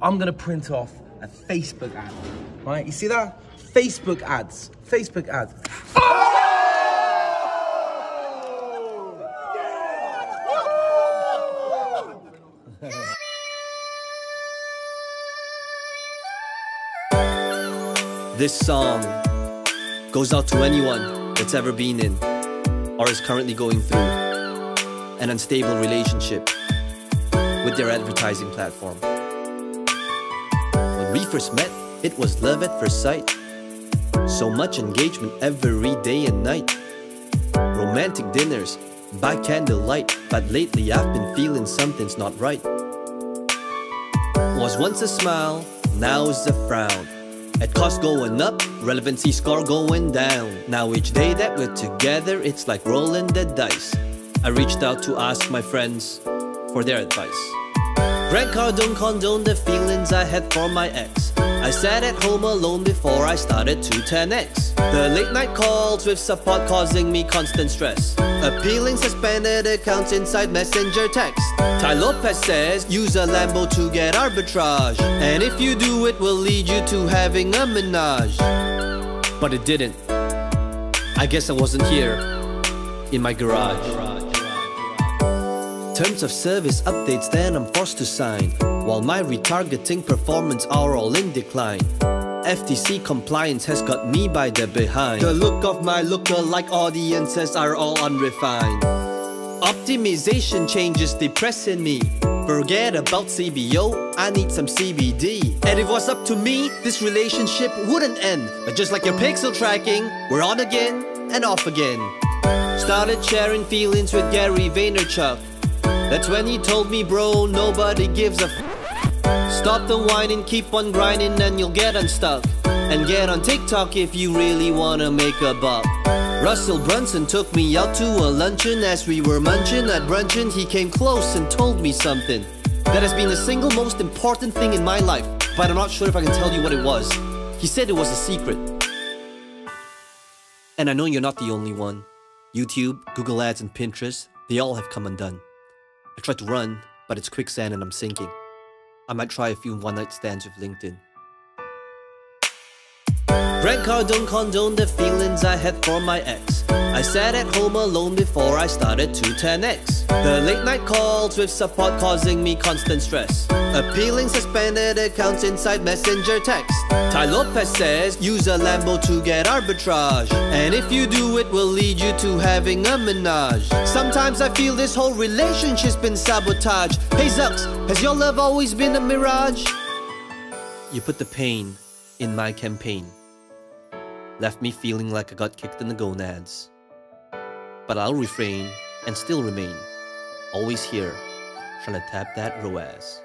I'm gonna print off a Facebook ad. Right? You see that? Facebook ads. Facebook ads. This song goes out to anyone that's ever been in or is currently going through an unstable relationship with their advertising platform. We first met, it was love at first sight. So much engagement every day and night. Romantic dinners by candlelight, but lately I've been feeling something's not right. Was once a smile, now is a frown. At cost going up, relevancy score going down. Now each day that we're together, it's like rolling the dice. I reached out to ask my friends for their advice. Grant Cardone condoned the feelings I had for my ex. I sat at home alone before I started to 10x. The late night calls with support causing me constant stress. Appealing suspended accounts inside messenger text. Tai Lopez says use a Lambo to get arbitrage. And if you do it will lead you to having a menage. But it didn't. I guess I wasn't here in my garage. Terms of service updates then I'm forced to sign. While my retargeting performance are all in decline. FTC compliance has got me by the behind. The look of my lookalike audiences are all unrefined. Optimization changes depressing me. Forget about CBO, I need some CBD And if it was up to me, this relationship wouldn't end. But just like your pixel tracking, we're on again and off again. Started sharing feelings with Gary Vaynerchuk that's when he told me, bro, nobody gives a f- Stop the whining, keep on grinding, and you'll get unstuck. And get on TikTok if you really wanna make a buck. Russell Brunson took me out to a luncheon as we were munching at brunchin. He came close and told me something that has been the single most important thing in my life, but I'm not sure if I can tell you what it was. He said it was a secret. And I know you're not the only one. YouTube, Google Ads, and Pinterest, they all have come undone. I tried to run, but it's quicksand and I'm sinking. I might try a few one night stands with LinkedIn. Grant Cardone condoned the feelings I had for my ex. I sat at home alone before I started to 10x. The late night calls with support causing me constant stress. Appealing suspended accounts inside messenger text. Tai Lopez says use a Lambo to get arbitrage. And if you do it will lead you to having a menage. Sometimes I feel this whole relationship's been sabotaged. Hey Zucks, has your love always been a mirage? You put the pain in my campaign left me feeling like I got kicked in the gonads. But I'll refrain and still remain, always here, trying to tap that ROAS.